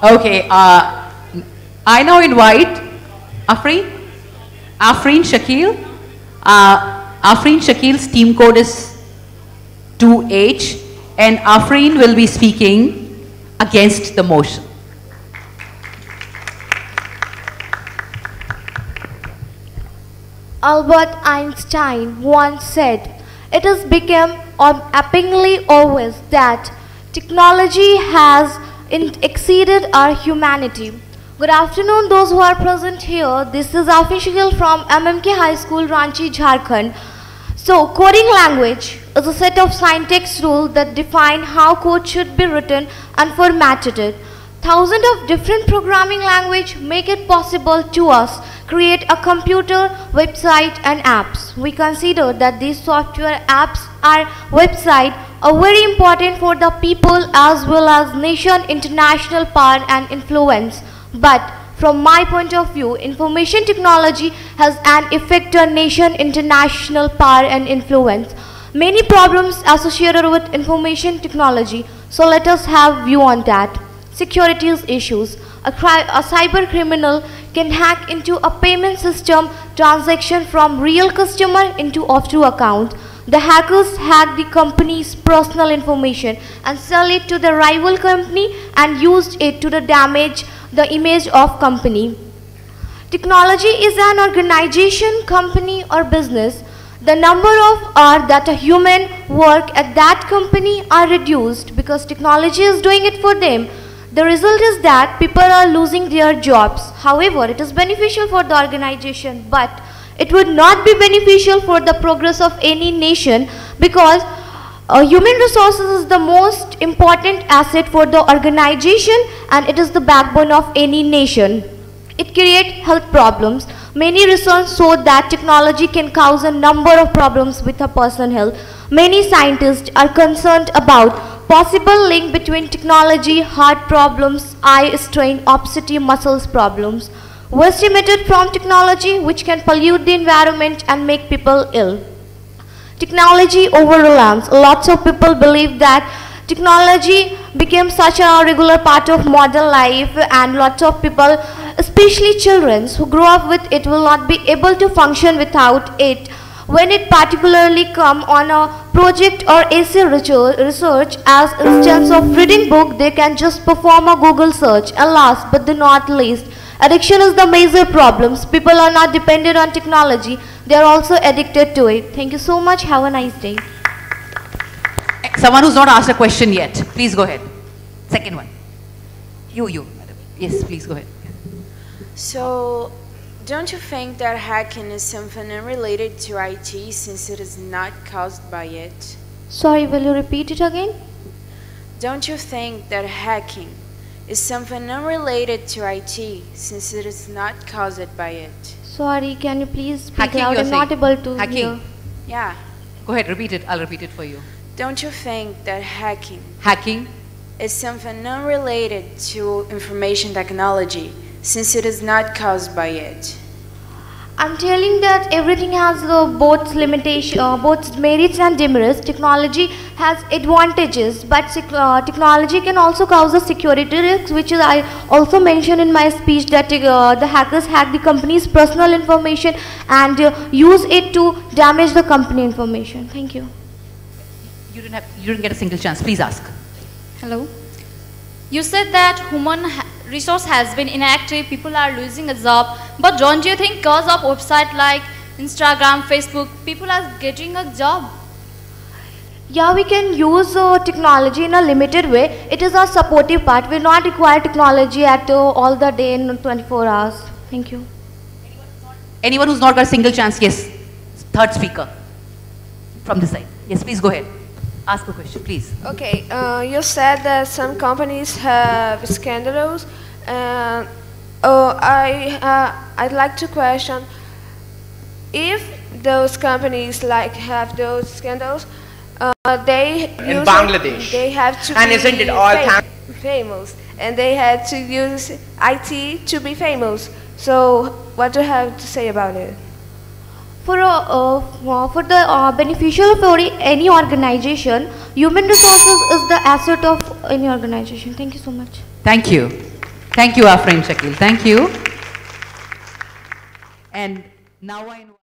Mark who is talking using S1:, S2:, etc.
S1: Okay, uh, I now invite Afreen, Afreen Shakil. Uh, Afreen Shakil's team code is 2H and Afreen will be speaking against the motion.
S2: Albert Einstein once said, It has become appallingly obvious that technology has exceeded our humanity. Good afternoon, those who are present here. This is official from MMK High School, Ranchi, Jharkhand. So, coding language is a set of syntax rules that define how code should be written and formatted. Thousands of different programming language make it possible to us create a computer, website and apps. We consider that these software apps are website are very important for the people as well as nation international power and influence. But from my point of view, information technology has an effect on nation international power and influence. Many problems associated with information technology. So let us have view on that. Securities issues. A, a cyber criminal can hack into a payment system transaction from real customer into offshore account. The hackers hack the company's personal information and sell it to the rival company and used it to the damage the image of company. Technology is an organization, company or business. The number of hours that a human work at that company are reduced because technology is doing it for them. The result is that people are losing their jobs. However, it is beneficial for the organization, but it would not be beneficial for the progress of any nation because uh, human resources is the most important asset for the organization and it is the backbone of any nation. It creates health problems. Many research show that technology can cause a number of problems with a person's health. Many scientists are concerned about possible link between technology, heart problems, eye strain, obesity, muscles problems. Waste emitted from technology which can pollute the environment and make people ill. Technology over reliance. Lots of people believe that technology became such a regular part of modern life and lots of people, especially children who grow up with it will not be able to function without it. When it particularly come on a project or essay research as instance of reading book, they can just perform a Google search. And last but the not least, addiction is the major problems. People are not dependent on technology. They are also addicted to it. Thank you so much. Have a nice day.
S1: Someone who's not asked a question yet, please go ahead. Second one. You, you. Yes, please go ahead.
S3: So, don't you think that hacking is something unrelated to IT since it is not caused by it?
S2: Sorry, will you repeat it again?
S3: Don't you think that hacking is something unrelated to IT since it is not caused by it?
S2: Sorry, can you please speak
S1: Hacking,
S2: loud?
S1: you're
S2: I'm not able to
S1: Hacking.
S2: hear.
S3: Yeah.
S1: Go ahead, repeat it. I'll repeat it for you.
S3: Don't you think that hacking
S1: Hacking
S3: is something unrelated to information technology since it is not caused by it?
S2: I'm telling that everything has uh, both limitation, uh, both merits and demerits. Technology has advantages, but sec- uh, technology can also cause a security risk, which is I also mentioned in my speech that uh, the hackers hack the company's personal information and uh, use it to damage the company information. Thank you.
S1: You didn't have, you didn't get a single chance. Please ask.
S4: Hello. You said that human ha- resource has been inactive, people are losing a job. But don't you think cause of website like Instagram, Facebook, people are getting a job?
S2: Yeah, we can use uh, technology in a limited way. It is a supportive part. We not require technology at uh, all the day in 24 hours. Thank you.
S1: Anyone who's not got a single chance, yes. Third speaker from this side. Yes, please go ahead. Ask a question, please.
S5: Okay, uh, you said that some companies have scandals. Uh, oh, I uh, I'd like to question if those companies like have those scandals, uh, they
S6: In
S5: use
S6: Bangladesh.
S5: they have to
S6: And
S5: be
S6: isn't it all
S5: fam- famous, and they had to use IT to be famous. So, what do you have to say about it?
S2: For, uh, uh, for the uh, beneficial of any- any organization, human resources is the asset of any organization. Thank you so much.
S1: Thank you. Thank you, Afreen Shakil. Thank you. And now I.